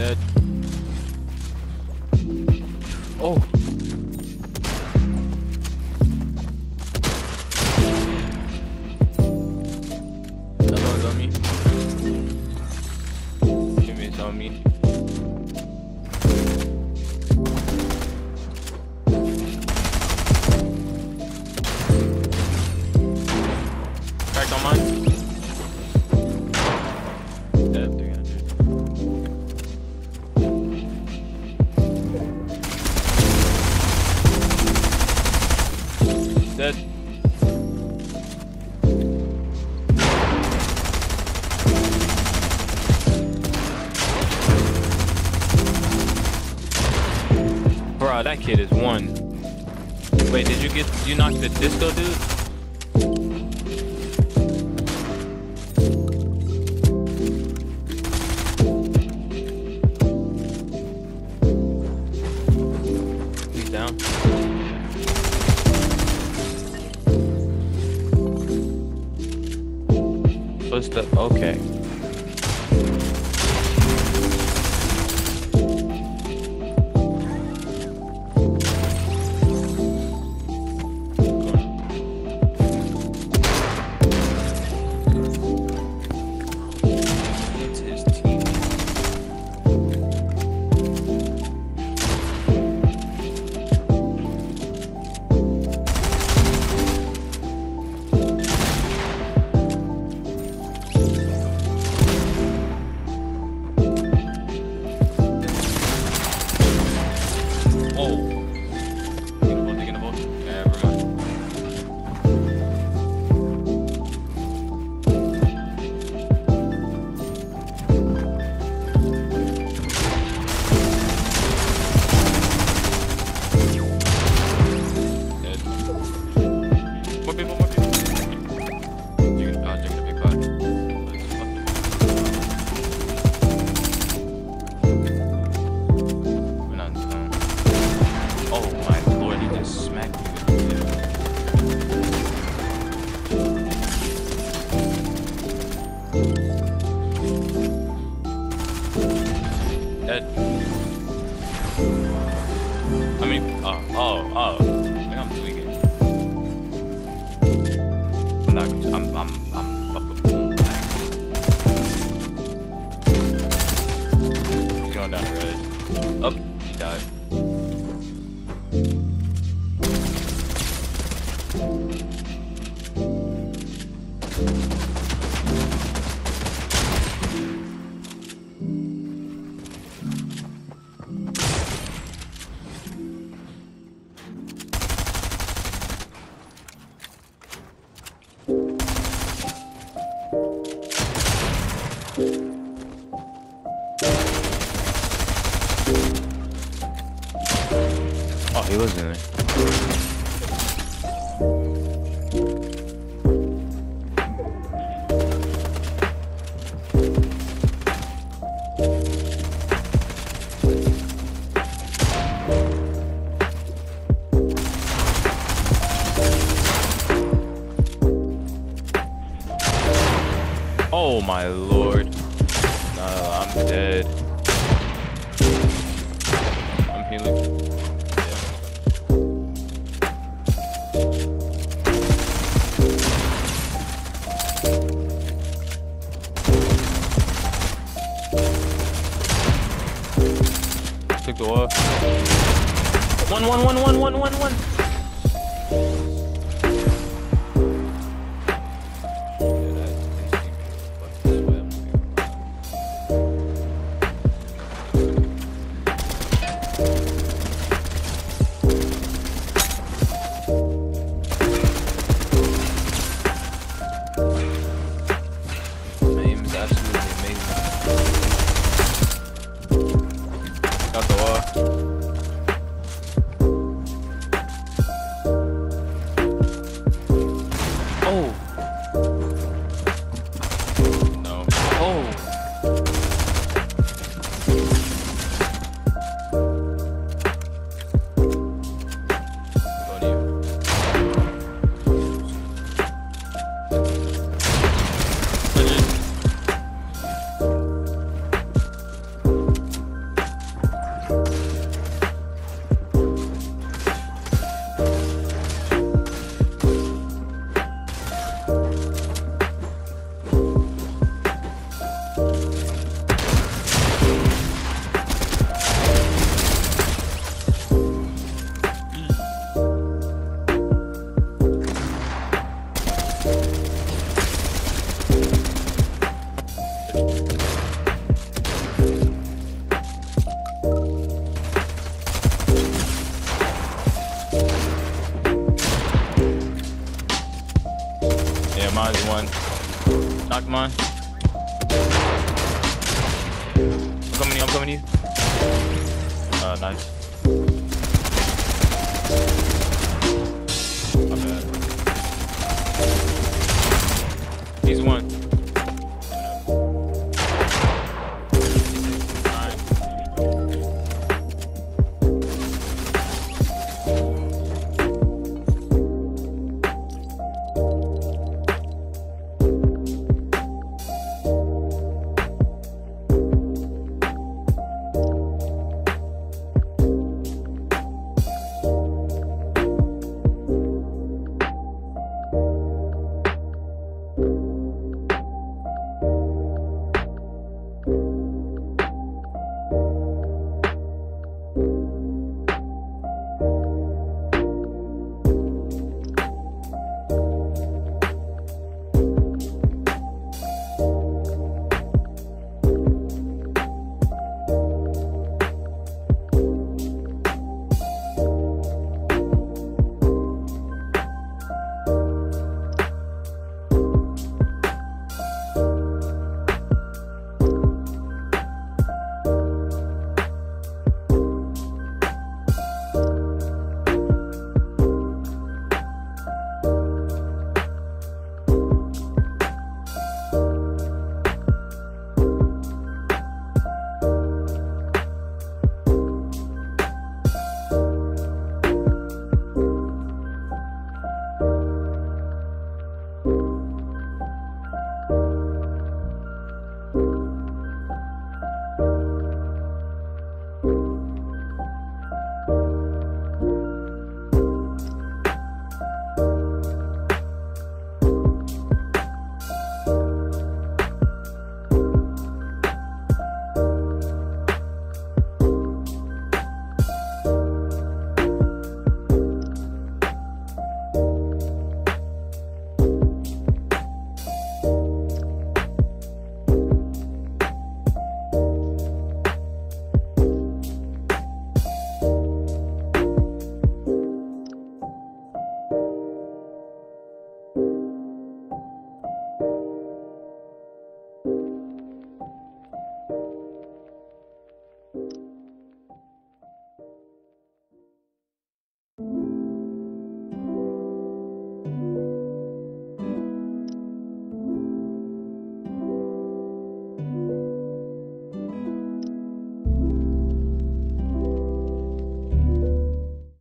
Dead. Oh. That one's on me. Give me kid is one. Wait, did you get you knock the disco dude? Down. To okay. Oh, oh. He was in there. Oh my lord. No, I'm dead. I'm healing. Took the wall. One, one, one, one, one, one, one. Yeah, that's coming to you, I'm coming to you. Uh, nice. He's one.